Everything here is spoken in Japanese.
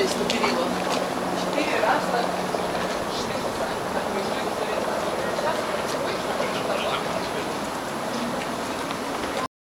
здесь на перила. Четыре